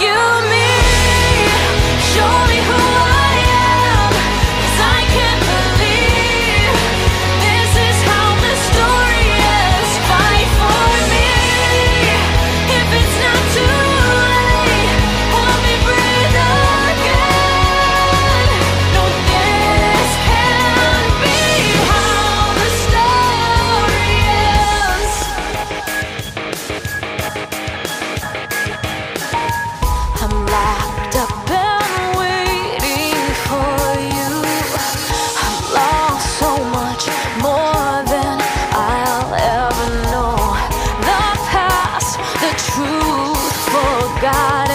you God.